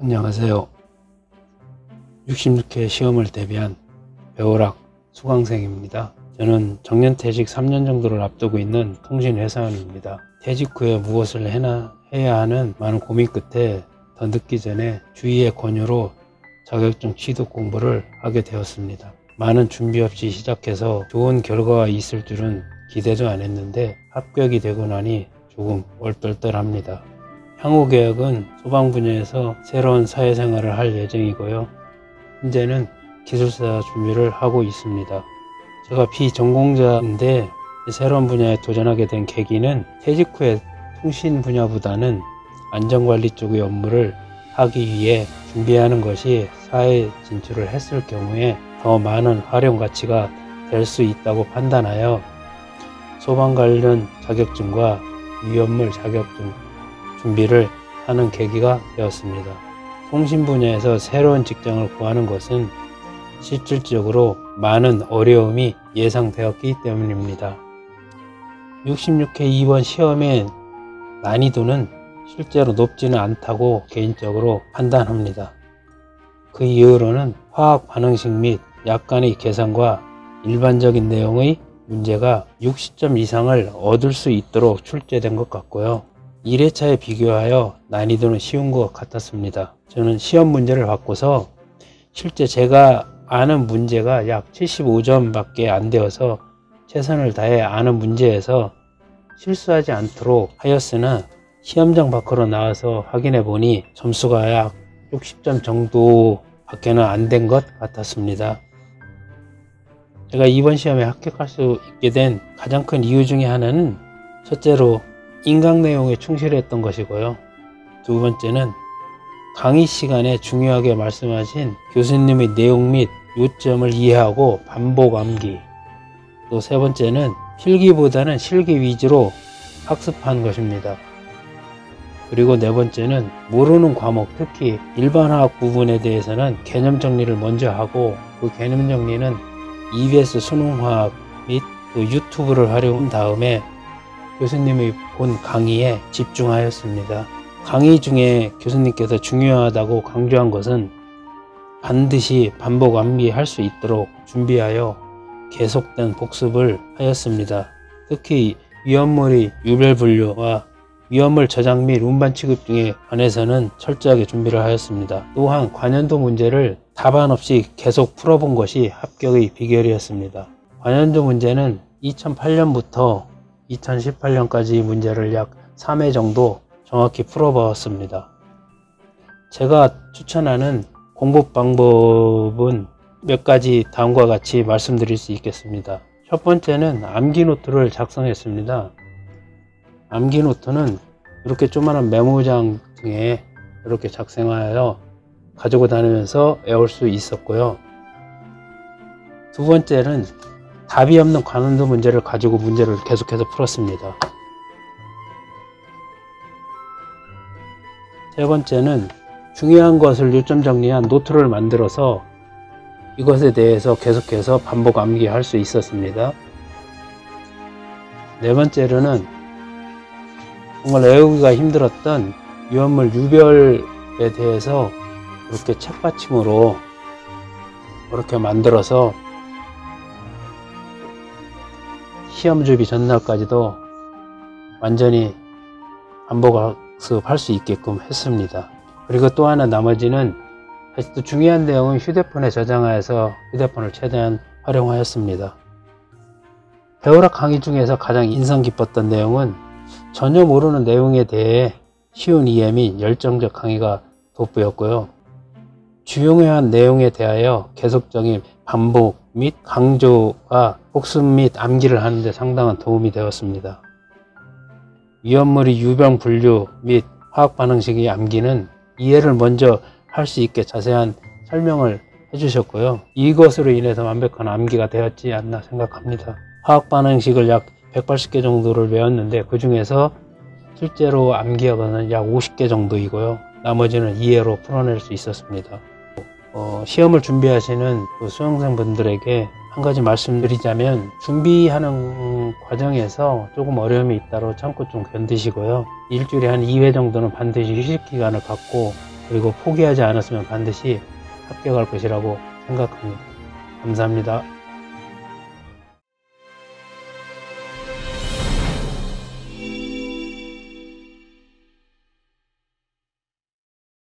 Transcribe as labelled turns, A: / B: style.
A: 안녕하세요. 66회 시험을 대비한 배우락 수강생입니다. 저는 정년퇴직 3년 정도를 앞두고 있는 통신회사원입니다. 퇴직 후에 무엇을 해나 해야 하는 많은 고민 끝에 더 늦기 전에 주위의 권유로 자격증 취득 공부를 하게 되었습니다. 많은 준비 없이 시작해서 좋은 결과가 있을 줄은 기대도 안 했는데 합격이 되고 나니 조금 얼떨떨합니다. 계획은 소방 분야에서 새로운 사회생활을 할 예정이고요. 현재는 기술사 준비를 하고 있습니다. 제가 비전공자인데 새로운 분야에 도전하게 된 계기는 퇴직 후에 통신 분야보다는 안전관리 쪽의 업무를 하기 위해 준비하는 것이 사회 진출을 했을 경우에 더 많은 활용 가치가 될 수 있다고 판단하여 소방 관련 자격증과 위험물 자격증 준비를 하는 계기가 되었습니다. 통신 분야에서 새로운 직장을 구하는 것은 실질적으로 많은 어려움이 예상되었기 때문입니다. 66회 2번 시험의 난이도는 실제로 높지는 않다고 개인적으로 판단합니다. 그 이유로는 화학 반응식 및 약간의 계산과 일반적인 내용의 문제가 60점 이상을 얻을 수 있도록 출제된 것 같고요. 1회차에 비교하여 난이도는 쉬운 것 같았습니다. 저는 시험 문제를 바꿔서 실제 제가 아는 문제가 약 75점 밖에 안 되어서 최선을 다해 아는 문제에서 실수하지 않도록 하였으나 시험장 밖으로 나와서 확인해 보니 점수가 약 60점 정도 밖에는 안 된 것 같았습니다. 제가 이번 시험에 합격할 수 있게 된 가장 큰 이유 중에 하나는 첫째로 인강 내용에 충실했던 것이고요. 두 번째는 강의 시간에 중요하게 말씀하신 교수님의 내용 및 요점을 이해하고 반복 암기 또 세 번째는 필기보다는 실기 위주로 학습한 것입니다. 그리고 네 번째는 모르는 과목 특히 일반화학 부분에 대해서는 개념 정리를 먼저 하고 그 개념 정리는 EBS 수능화학 및그 유튜브를 활용한 다음에 교수님의 본 강의에 집중하였습니다. 강의 중에 교수님께서 중요하다고 강조한 것은 반드시 반복 암기할 수 있도록 준비하여 계속된 복습을 하였습니다. 특히 위험물의 유별 분류와 위험물 저장 및 운반 취급 등에 관해서는 철저하게 준비를 하였습니다. 또한 관연도 문제를 답안 없이 계속 풀어본 것이 합격의 비결이었습니다. 관연도 문제는 2008년부터 2018년까지 문제를 약 3회 정도 정확히 풀어보았습니다. 제가 추천하는 공부 방법은 몇 가지 다음과 같이 말씀드릴 수 있겠습니다. 첫 번째는 암기 노트를 작성했습니다. 암기 노트는 이렇게 조그마한 메모장 등에 이렇게 작성하여 가지고 다니면서 외울 수 있었고요. 두 번째는 답이 없는 관원도 문제를 가지고 문제를 계속해서 풀었습니다. 세 번째는 중요한 것을 요점 정리한 노트를 만들어서 이것에 대해서 계속해서 반복 암기할 수 있었습니다. 네 번째로는 정말 외우기가 힘들었던 유언물 유별에 대해서 이렇게 책 받침으로 이렇게 만들어서 시험 준비 전날까지도 완전히 반복 학습할 수 있게끔 했습니다. 그리고 또 하나 나머지는 아직도 중요한 내용은 휴대폰에 저장하여서 휴대폰을 최대한 활용하였습니다. 배우락 강의 중에서 가장 인상 깊었던 내용은 전혀 모르는 내용에 대해 쉬운 이해 및 열정적 강의가 돋보였고요. 주요한 내용에 대하여 계속적인 반복 및 강조가 복습 및 암기를 하는데 상당한 도움이 되었습니다. 위험물의 유병 분류 및 화학 반응식의 암기는 이해를 먼저 할 수 있게 자세한 설명을 해주셨고요. 이것으로 인해서 완벽한 암기가 되었지 않나 생각합니다. 화학 반응식을 약 180개 정도를 외웠는데 그 중에서 실제로 암기하고는 약 50개 정도이고요. 나머지는 이해로 풀어낼 수 있었습니다. 어, 시험을 준비하시는 그 수험생분들에게 한 가지 말씀드리자면 준비하는 과정에서 조금 어려움이 있다로 참고 좀 견디시고요. 일주일에 한 2회 정도는 반드시 휴식 기간을 갖고 그리고 포기하지 않았으면 반드시 합격할 것이라고 생각합니다. 감사합니다.